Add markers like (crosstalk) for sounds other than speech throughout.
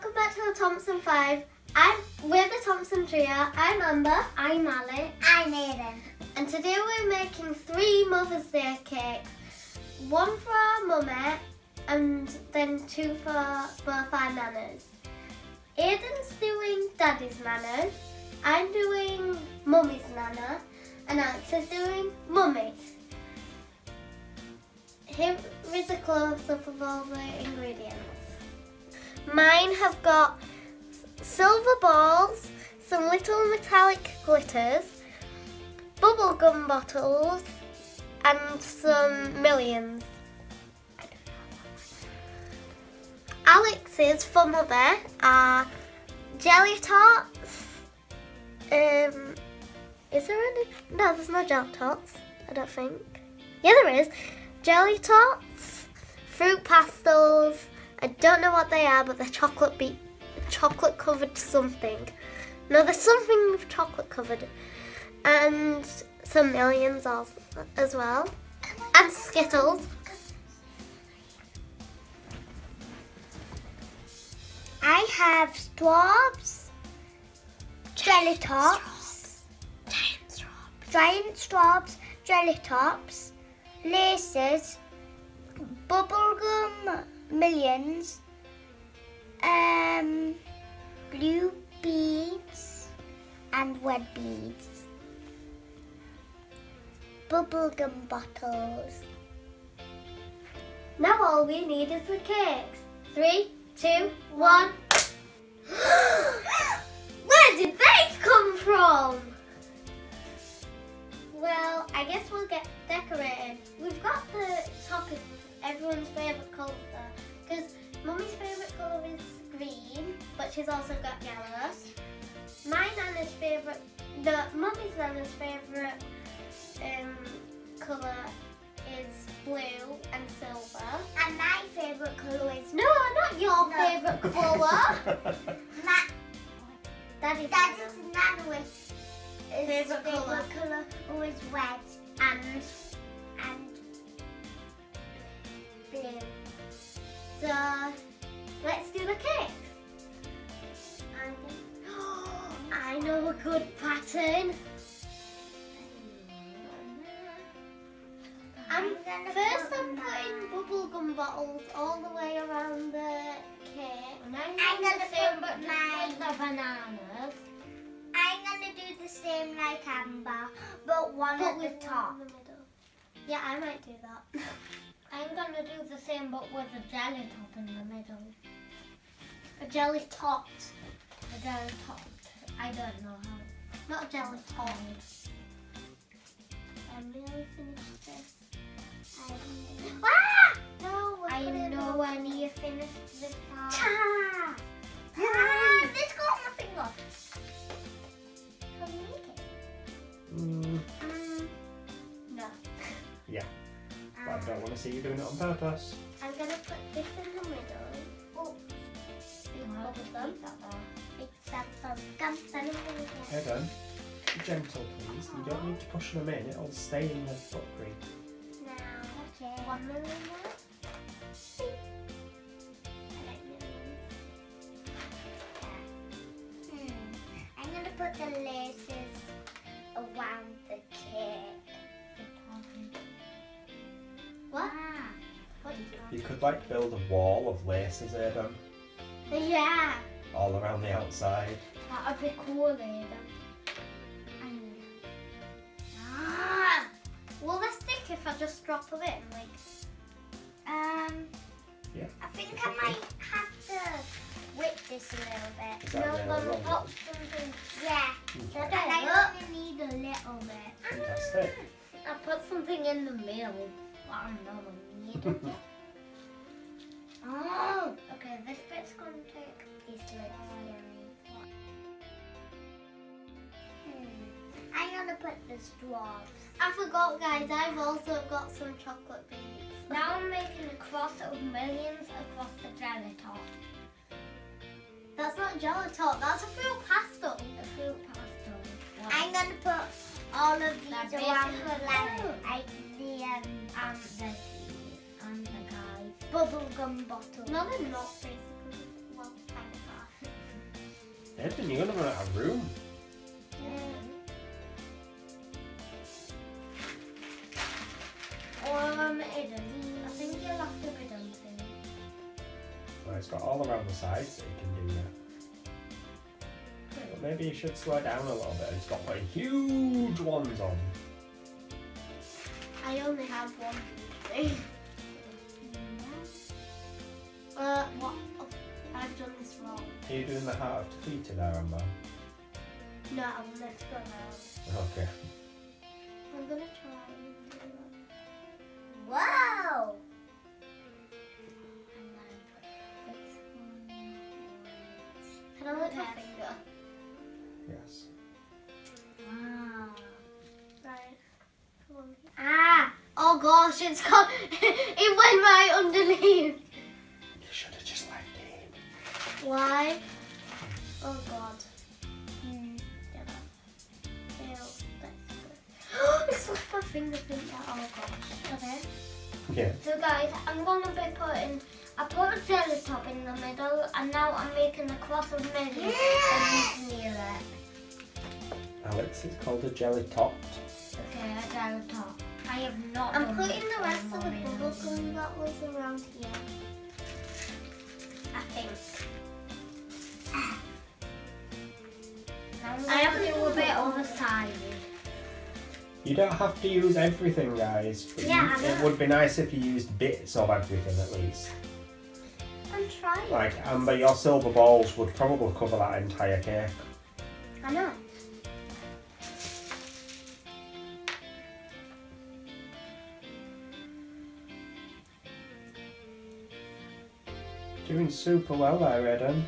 welcome back to the Thompson Five. I'm we're the Thompson Trio. I'm Amber. I'm Ali. I'm Aiden. And today we're making three Mother's Day cakes. One for our mummy and then two for both our nanas. Aiden's doing Daddy's nana. I'm doing Mummy's nana. And Alex is doing Mummy's. Here is a close-up of all the ingredients. Mine have got silver balls, some little metallic glitters, bubble gum bottles, and some millions. Alex's for mother are jelly tots. Um, is there any? No, there's no jelly tots. I don't think. Yeah, there is. Jelly tots, fruit pastels. I don't know what they are, but they're chocolate beat, chocolate covered something. No, there's something with chocolate covered, and some millions of as well, and Skittles. I have straws, jelly tops, Giant straw. giant straws, jelly tops, laces, bubblegum millions, um, blue beads, and red beads. Bubblegum bottles. Now all we need is the cakes. Three, two, one. (gasps) Where did they come from? Well, I guess we'll get decorated. We've got the topic, everyone's favourite colour, because Mummy's favourite colour is green, but she's also got yellow. My nana's favourite, the Mummy's nana's favourite um, colour is blue and silver. And my favourite colour is No, not your No. favourite colour. (laughs) ma- Daddy's That favourite. is Nana with his Favourite favourite colour. colour was red and so let's do the cakes. I'm gonna- (gasps) I know a good pattern. I'm, first I'm putting bubblegum bottles all the way around the cake. And I'm, I'm going gonna same, put but just mine- with the bananas. I'm gonna do the same like Amber, but one But at with the one top. in the middle. Yeah, I might do that. (laughs) I'm going to do the same, but with a jelly top in the middle. A jelly tot, A jelly top. I don't know how. not a jelly tot. I'm nearly finished this. I'm- Ah! No, we're I putting know it when you finish this part. Ah! Ah, this got my finger. Can you eat it? Mm, Mm, no. yeah, (laughs) but I don't want to see you doing it on purpose. I'm gonna put this in the middle. Oh, big Well, bubble just gum. leave that there. Big sad. Then I'm gonna get Head on. Be gentle, please. You don't need to push them in. It'll stay in the foot cream. now Okay. one million now. I like millions. Hmm. I'm gonna put the laces You could like build a wall of laces, Aiden, Yeah. all around the outside. That would be cool, Aiden. Ah. Will they stick if I just drop them in? Like, Um. Yeah. I think I might have to whip this a little bit. Is no, that really then wrong? pop something. Yeah. Okay. And I only need a little bit. Fantastic. I put something in the middle. I don't know what I need. (laughs) Oh. (gasps) Okay, this bit's gonna take this lid Hmm. I'm gonna put the straws. I forgot, guys. I've also got some chocolate beads. (laughs) now I'm making a cross of millions across the jelly top. That's not jelly tot. That's a fruit pastel. A fruit pastel. I'm gonna put all of these around the like the um, and the and the guys. bubble gum bottle. No, they're not basically. Well, kind of. Edmund, you're gonna run out of room. Um, Eden, I think you'll have to be done soon. Well, it's got all around the sides that you can do that. But maybe you should slow down a little bit. It's got like huge ones on. I only have one thing. (laughs) Uh, what? Oh, I've done this wrong. Are you doing the heart of Tafita there, Amber? No, I will next go round. Okay. I'm gonna try. and. Wow. Can I lick my Yes. finger? Yes. Wow. Right. Come on. Ah! Oh gosh, it's gone. (laughs) it went right underneath. Why? Oh god. Hmm, Ew, that's good. (gasps) it's left my fingerprint out. Oh gosh. Okay. Yeah. So guys, I'm gonna be putting, I put a jelly top in the middle and now I'm making a cross of millie and near it. Alex, it's called a jelly top. Okay, a jelly top. I have not I'm putting the rest of the for bubble and gum that was around here. I think. Side. You don't have to use everything, guys. But you- it would be nice if you used bits of everything at least. I'm trying. Like Amber, your silver balls would probably cover that entire cake. I know. Doing super well there, Eden.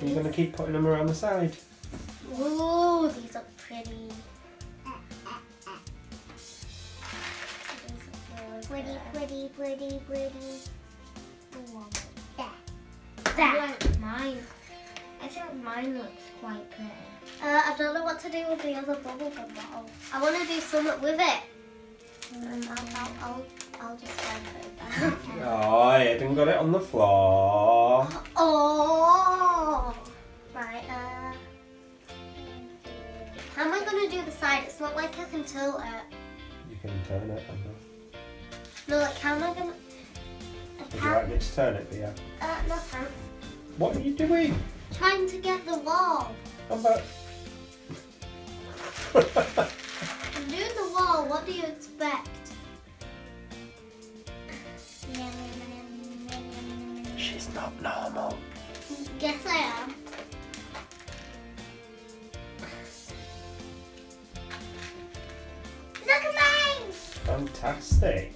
I've only got You're gonna keep putting them around the side. Ooh, these are pretty. Pretty, pretty, pretty, pretty. There. I like mine. I think mine looks quite pretty. Uh, I don't know what to do with the other bubble gum bottle. I want to do something with it. Um, I'll, I'll, I'll, I'll just try and put it back. Oh, Eden got it on the floor. oh! How am going to do the side? It's not like I can tilt it. You can turn it. No, like how am I to... Would you like me to turn it for you? Uh, no thanks. What are you doing? Trying to get the wall. Amber. I'm doing the wall. What do you expect? She's not normal. Guess I am. Look at mine. Fantastic.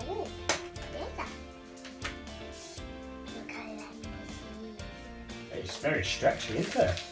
Oh, there's a. Look how long this is. It's very stretchy, isn't it?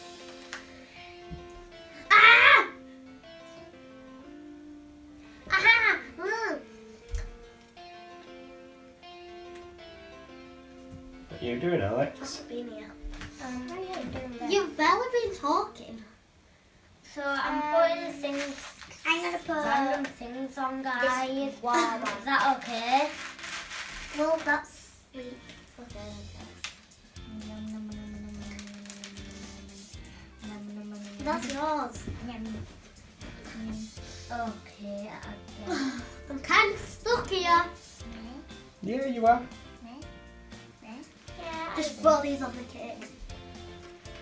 So I'm Um, putting things, I'm gonna put. random things on, guys. This Wow, is that okay? Well, that's sleep for them. That's yours. Okay, I guess. (laughs) I'm kind of stuck here. Yeah, you are. Yeah. Just throw these on the cake.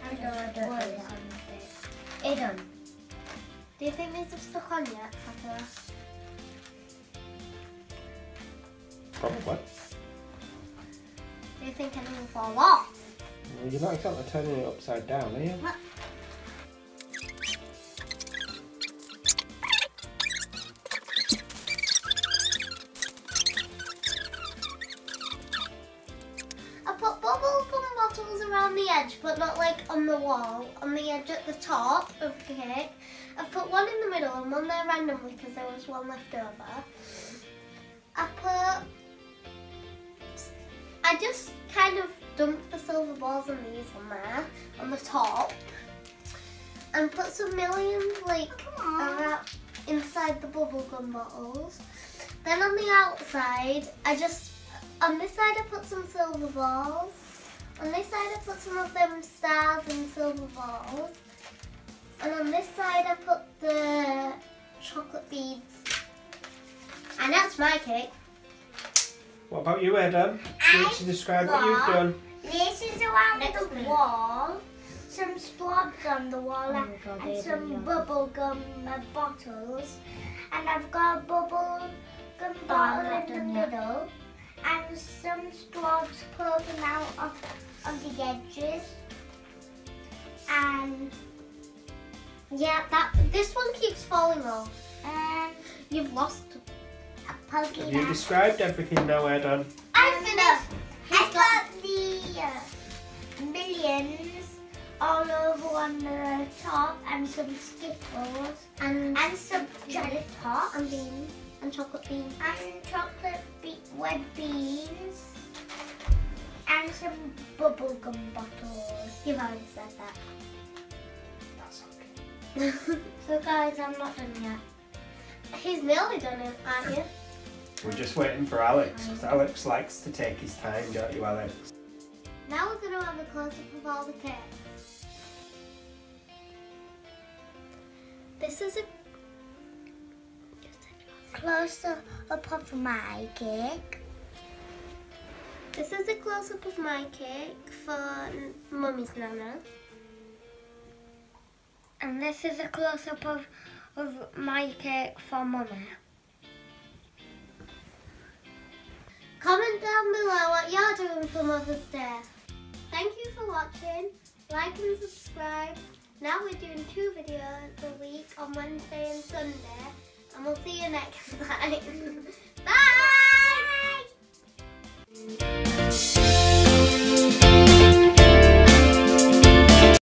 I don't, I don't know this on the bit. Eden, Do you think these have stuck on yet? Papa? Probably. Do you think any will fall off? Well, you're not exactly turning it upside down, are you? I put bubble gum bottles around the edge, but not like on the wall, on the edge at the top of the cake. Put one in the middle and one there randomly because there was one left over. I put I just kind of dumped the silver balls and these on there, on the top. And put some millions like around, uh, inside the bubblegum bottles. Then on the outside, I just, on this side I put some silver balls. On this side I put some of them stars and silver balls. And on this side I put the chocolate beads. And that's my cake. What about you, Adam? Can you I describe what you've done? This is around Next the minute. wall. Some slobs on the wall Oh and, God, and some really bubble gum uh, bottles. And I've got a bubble gum I'm bottle not in done the yet. middle. And some straws poking out of, of the edges. And Yeah, that this one keeps falling off. um, You've lost. a poking Have you described everything now, Adam? I And, finished. uh, I got the uh, millions all over on the top and some skittles And and some jelly tots and beans and chocolate beans. and chocolate be- red beans and some bubblegum bottles. You've already said that. (laughs) So guys, I'm not done yet. He's nearly done it, aren't you? We're just waiting for Alex. 'cause Alex likes to take his time, don't you, Alex? Now we're going to have a close up of all the cakes. This is a. Closer up of my cake. This is a close up of my cake for Mummy's Nana. And this is a close-up of, of my cake for Mummy. Comment down below what you're doing for Mother's Day. Thank you for watching. Like and subscribe. Now we're doing two videos a week on Wednesday and Sunday. And we'll see you next (laughs) time. Bye!